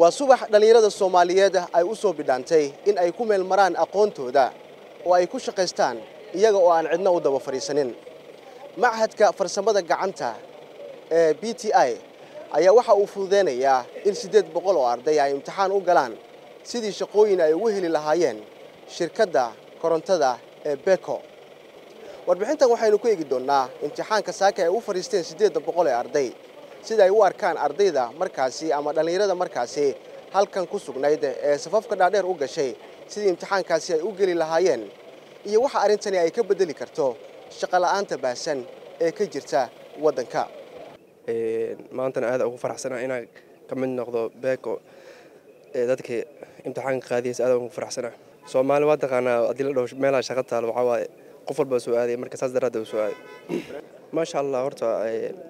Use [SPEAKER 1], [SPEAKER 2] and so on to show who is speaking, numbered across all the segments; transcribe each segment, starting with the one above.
[SPEAKER 1] waa subax dhallinyarada soomaaliyeed ay u soo bidhaantay in ay ku meel maraan aqoontooda oo ay ku shaqaystaan iyaga oo aan cidna u daba fadhiisanin machadka farsamada gacanta ee b t i ayaa waxa uu fududeynayaa in siddeed boqol oo arday ay imtixaan u galaan sidii shaqooyin ay ugu heli lahaayeen shirkadda korontada ee beko. Warbixintan waxaynu ku eegi doonnaa imtixaanka saaka ay u fadhiisteen siddeedda boqol ee arday sida ay u arkaan ardayda markaasi ama dhallinyarada markaasi halkan ku sugnayd ee safafka dhaadheer u gashay sidii imtixaankaasi ay u geli lahaayeen iyo waxa arrintani ay ka beddeli karto shaqola'aanta baahsan ee ka jirta waddanka.
[SPEAKER 2] Maantana aada ugu faraxsanaa inaan ka mid noqdo beeko dadkii imtixaanka qaadiyaysa aada ugu faraxsanaa. Soomaali waa taqaanaa haddii la dhaho meelaha shaqa taalo waxaa waaye qof walba soo aaday marka saas daraaddeed u soo aaday maasha allah horta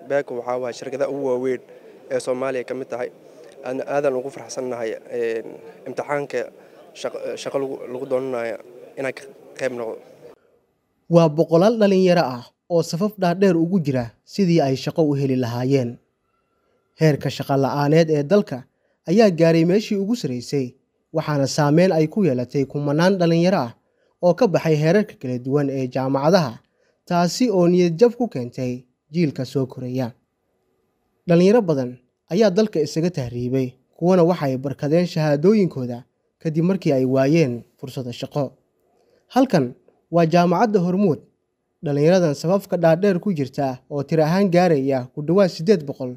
[SPEAKER 2] beeko waxaa waaye shirkadaha ugu waaweyn ee soomaaliya ka mid tahay. Aadan ugu faraxsannahay imtixaanka shaqo lagu doonanayo inaan ka qayb noqdo.
[SPEAKER 3] Waa boqolaal dhallinyaro ah oo safaf dhaadheer ugu jira sidii ay shaqo u heli lahaayeen. Heerka shaqo la'aaneed ee dalka ayaa gaaray meeshii ugu saraysay waxaana saameyn ay ku yeelatay kumanaan dhallinyaro ah oo ka baxay heerarka kala duwan ee jaamacadaha taasi oo niyadjab ku keentay jiilka soo koraya. Dhallinyaro badan ayaa dalka isaga tahriibay kuwana waxay barkadeen shahaadooyinkooda kadib markii ay waayeen fursada shaqo. Halkan waa jaamacadda hormuud dhallinyaradan safafka dhaadheer ku jirta oo tir ahaan gaaraya ku dhowaad siddeed boqol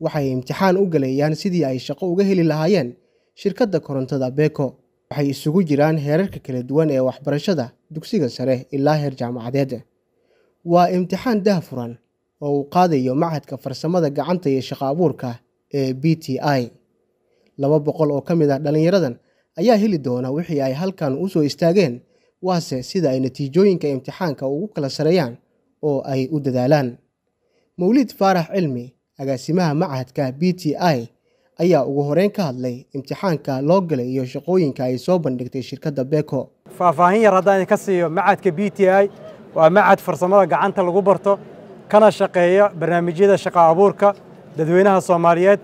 [SPEAKER 3] waxay imtixaan u galayaan sidii ay shaqo uga heli lahaayeen shirkadda korontada beko. Waxay isugu jiraan heerarka kala duwan ee waxbarashada dugsiga sare ilaa heer jaamacadeed waa imtixaan dahfuran oo uu qaadayo machadka farsamada gacanta iyo shaqo abuurka ee b t i. Laba boqol oo ka mid ah dhallinyaradan ayaa heli doona wixii ay halkan u soo istaageen waase sida ay natiijooyinka imtixaanka ugu kala sareeyaan oo ay u dadaalaan. Mawlid faarax cilmi agaasimaha machadka b t i ayaa ugu horeyn ka hadlay imtixaanka loo galay iyo shaqooyinka ay soo bandhigtay shirkadda beko.
[SPEAKER 4] Faahfaahin yar haddaan idinka siiyo machadka b t i ومعهد فرصمدة قعانتا لغوبرتو كان شقية برنامجية شقا عبوركا لدوينها صوماليات.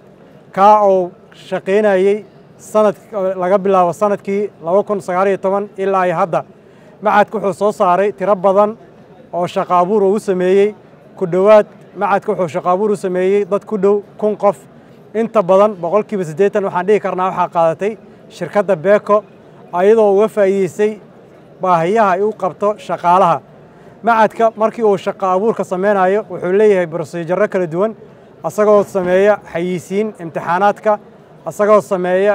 [SPEAKER 4] كاعو شقينا يي سند لقبلا وسند كي لوكن صغاري طبعاً إلا يهدا هذا. معهد كحو صوصاري تربضاً أو شقا عبور وسميي كدوات معهد كحو شقا عبور وسميي ضد كدو كنقف إنت بضاً بقولكي بزديتاً وحاندي كارنا وحاقاتي شركة بيكو أيضا وفا يسي باهيها يوقبتو شقالها machadka markii uu shaqo abuurka sameynayo wuxuu leeyahay brosijarro kala duwan asagoo sameeya xayiisiin imtixaanaadka asagoo sameeya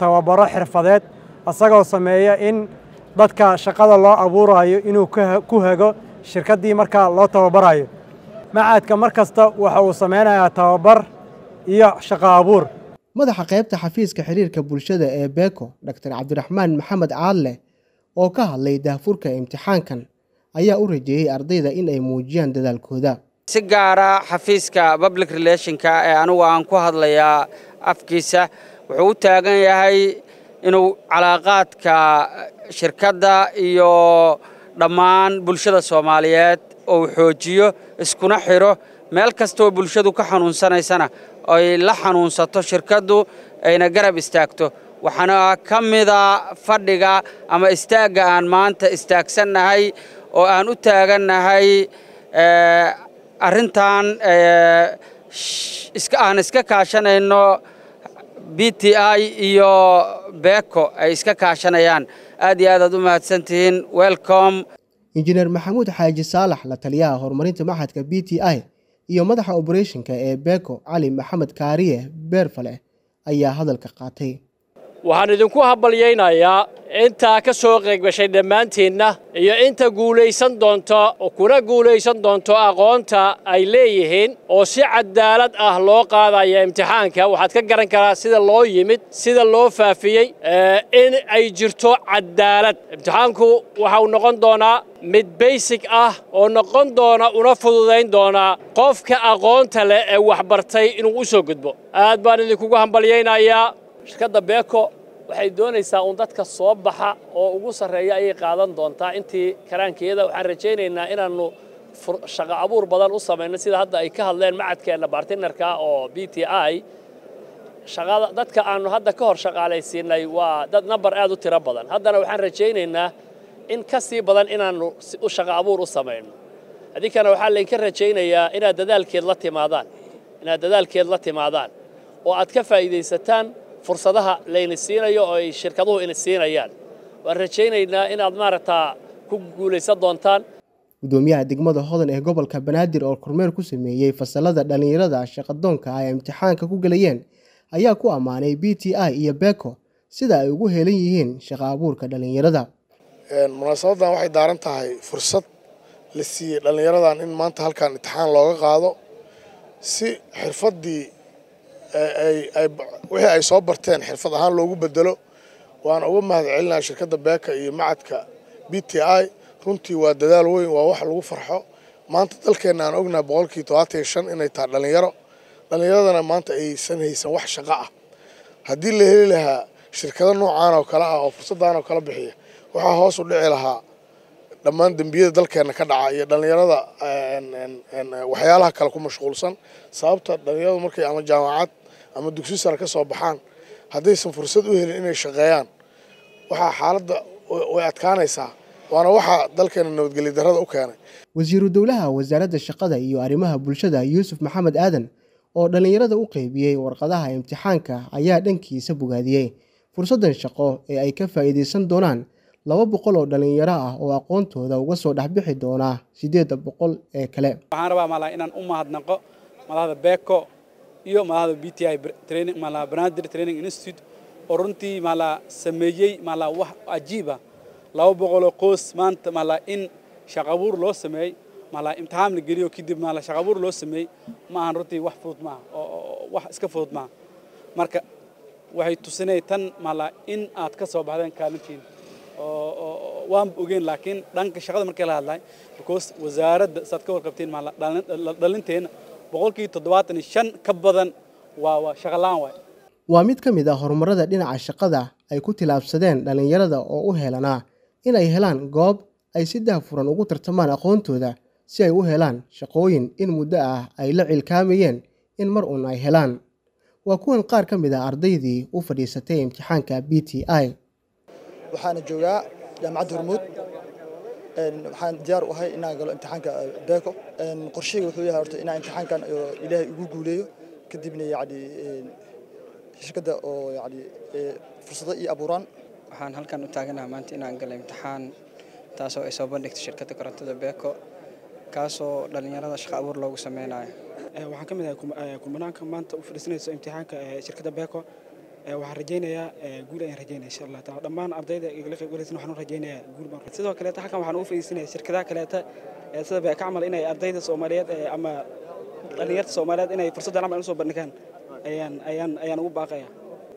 [SPEAKER 4] tababaro xirfadeed asagoo sameeya in dadka shaqada loo abuurayo inuu ku hago shirkaddii markaa loo tababarayo. Machadka mar kasta waxa uu sameynayaa tababar iyo shaqo abuur.
[SPEAKER 3] Madaxa qaybta xafiiska xiriirka bulshada ee beko doctor cabdiraxmaan maxamed caadle oo ka hadlay daahfurka imtixaankan ayaa u rajeeyey ardayda in ay muujiyaan dadaalkooda.
[SPEAKER 5] Si gaara xafiiska public relationka ee anigu aan ku hadlayaa afkiisa wuxuu u taagan yahay inuu calaaqaadka shirkadda iyo dhammaan bulshada soomaaliyeed uu xoojiyo iskuna xidho meel kastooo bulshadu ka xanuunsanaysana ay la xanuunsato shirkaddu ayna garab istaagto. Waxaana ka mida fadhiga ama istaagga aan maanta istaagsannahay oo aan u taagannahay arrintan aan iska kaashanayno b t i iyo beko ay iska kaashanayaan. Aad iyo aad aad u mahadsantihiin. Welcom
[SPEAKER 3] injineer maxamuud xaaji saalax la taliyaha horumarinta machadka b t i iyo madaxa obereshinka ee beko cali maxamed kaariye beerfale ayaa hadalka qaatay
[SPEAKER 6] waxaan idinku hambalyaynayaa intaa ka soo qeybgashay dhammaantiinna iyo inta guulaysan doonto kuna guulaysan doonto aqoonta ay leeyihiin oo si cadaalad ah loo qaadaya imtixaanka. Waxaad ka garan karaa sida loo yimid sida loo faafiyey in ay jirto cadaalad imtixaanku waxau noqon doonaa mid baysig ah oo noqon doona una fududayn doonaa qofka aqoonta leh ee waxbartay inuu u soo gudbo. Aad baan idinkugu hambalyaynayaa shirkadda beeko waxay doonaysaa uun dadka soo baxa oo ugu sarreeya ayay qaadan doontaa intii karaankeeda waxaan rajaynaynaa inaannu shaqo abuur badan u samayno sida hadda ay ka hadleen macadkeenna bartinarka oo b t i shaqada dadka aanu hadda ka hor shaqaalaysiinay waa dad nambar aad u tiro badan haddana waxaan rajaynaynaa in ka sii badan inaannu u shaqo abuur u samayno adinkana waxaa laydinka rajaynayaa inaad dadaalkeed la timaadaan inaad dadaalkeed la timaadaan oo aad ka faa'iidaysataan fursadaha layna siinayo oo ay shirkaduhu ina siinayaan waan rajaynaynaa inaad maaragtaa ku guulaysan doontaan.
[SPEAKER 3] Gudoomiyaha degmada hodan ee gobolka banaadir oo kormeer ku sameeyey fasalada dhallinyarada shaqadoonka ay imtixaanka ku gelayeen ayaa ku ammaanay b t i iyo beko sida ay ugu helan yihiin shaqo abuurka dhallinyarada
[SPEAKER 7] munaasabadan waxay daaran tahay fursad la siiyey dhallinyaradan in maanta halkan imtixaan looga qaado si xirfaddii wixii ay soo barteen xirfad ahaan loogu bedelo waana uga mahad celinaya shirkadda beeka iyo macadka b t i. Runtii waa dadaal weyn waa wax lagu farxo. Maanta dalkeenna aan ognahay boqolkii todobaatan shan inay tahay dhallinyaro. Dhallinyaradana maanta aysan haysan wax shaqo ah. Haddii la heli lahaa shirkado noocaan oo kale ah oo fursaddan oo kale bixiya waxaa hoos u dhici lahaa dhammaan dembiyada dalkeenna ka dhaca iyo dhallinyarada waxyaalaha kale ku mashquulsan. Sababta dhallinyaradu markay ama jaamacad ama dugsi sare ka soo baxaan haddaysan fursad u helin inay shaqeeyaan waxaa xaaladda way adkaanaysaa waana waxaa dalkeena nabadgelyo darrada u keenay.
[SPEAKER 3] Wasiiru dowlaha wasaaradda shaqada iyo arrimaha bulshada yuusuf maxamed aadan oo dhallinyarada u qeybiyey warqadaha imtixaanka ayaa dhankiisa bogaadiyey fursaddan shaqo ee ay ka faa'iidaysan doonaan laba boqol oo dhallinyaro ah oo aqoontooda uga soo dhexbixi doona siddeedda boqol ee kale.
[SPEAKER 8] Waxaan rabaa malaa inaan u mahadnaqo malahda beko iyo malahda b training malaa banaadir training institute oo runtii malaa sameeyey malaa wax cajiiba laba boqoloo qoys maanta malaa in shaqabuur loo sameeyey malaa imtixaan la geliyo kadib malaa shaqabuur loo sameeyey ma ahan runtii wax fudud maaha oo wax iska fudud maaha marka waxay tusinay tan malaa in aad ka soo baxdeen kaalintiin waanba ogeyn laakiin dhanka shaqada markii la hadlay because wasaaradda saad ka warqabteen malaa dhalinteenna boqolkii toddobaatan iyo shan ka badan waa waay.
[SPEAKER 3] Mid ka mid ah horumarada dhinaca shaqada ay ku tilaabsadeen dhallinyarada oo u helanaa in ay helaan goob ay si daahfuran ugu tartamaan aqoontooda si ay u helaan shaqooyin in muddo ah ay la cilkaamayeen in mar uun ay helaan. Waa kuwan qaar ka mid ah ardaydii u fadhiisatay imtixaanka b t i.
[SPEAKER 9] Waxaana joogaa jaamacadda hormuud waxaan diyaar u ahay inaan galo imtixaanka beeko qorsheyga wuxuu yahay horta inaan imtixaankan ilaahay igu guuleeyo. Kadibna yacni shirkadda oo yacni fursado ii abuuraan.
[SPEAKER 10] Waxaan halkan u taaganaha maanta inaan galo imtixaan taasoo ay soo bandhigtay shirkadda korontada beeko kaasoo dhallinyarada shaqo abuur loogu sameynayo
[SPEAKER 11] waxaan ka mid ahay kulmanaanka maanta u fadhiisanayso imtixaanka shirkadda beeko waxaan rajaynayaa guul ayaan rajaynaya insha allah taala. Dhammaan ardayda igala qayb galaysan waxaan u rajaynayaa guul baan sidoo kaleeta halkan waxaan ugu fadhiisanaya shirkadaha kaleeta sida beeka camal inay ardayda soomaaliyeed ama dhallinyarta soomaaliyeed inay fursaddan camal u soo bandhigaan ayaan ayaan ayaan ugu baaqaya.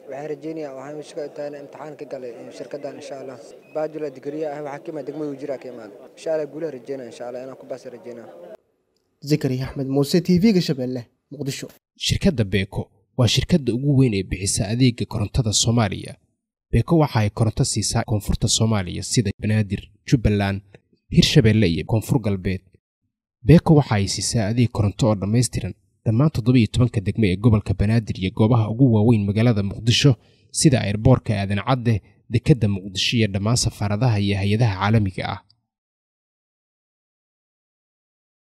[SPEAKER 12] Waxaan rajaynayaa waxaan ka tahay imtixaan ka galay shirkaddan insha allah bachelor degree ah waxaa ka imaada degmada jira ka imaada insha allah guulaha rajaynaya insha allah inaan ku baasa rajaynaya
[SPEAKER 3] zakari axmed muuse tv-ga shabeelle muqdisho.
[SPEAKER 13] Shirkadda beeko waa shirkadda ugu weyn ee bixisa adeega korontada soomaaliya. Beeko waxa ay koronto siisaa koonfurta soomaaliya sida banaadir jubbaland hirshabeelle iyo koonfur galbeed. Beeko waxa ay siisaa adeeg koronto oo dhammaystiran. Dhammaan toddobiiyo tobanka degmo ee gobolka banaadir iyo goobaha ugu waaweyn magaalada muqdisho sida airboorka aadan cadde dekedda muqdisho iyo dhammaan safaaradaha iyo hay'adaha caalamiga ah